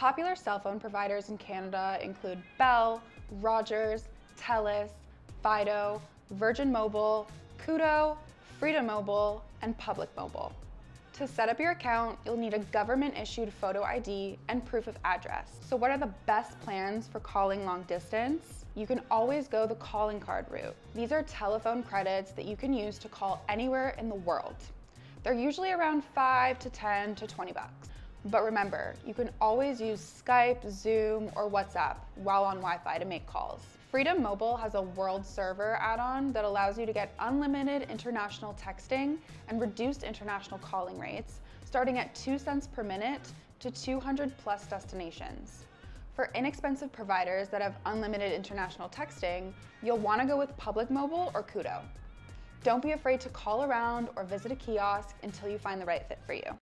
Popular cell phone providers in Canada include Bell, Rogers, TELUS, Fido, Virgin Mobile, Koodo, Freedom Mobile, and Public Mobile. To set up your account, you'll need a government issued photo ID and proof of address. So what are the best plans for calling long distance? You can always go the calling card route. These are telephone credits that you can use to call anywhere in the world. They're usually around 5 to 10 to 20 bucks. But remember, you can always use Skype, Zoom, or WhatsApp while on Wi-Fi to make calls. Freedom Mobile has a world saver add-on that allows you to get unlimited international texting and reduced international calling rates, starting at 2 cents per minute to 200 plus destinations. For inexpensive providers that have unlimited international texting, you'll want to go with Public Mobile or Koodo. Don't be afraid to call around or visit a kiosk until you find the right fit for you.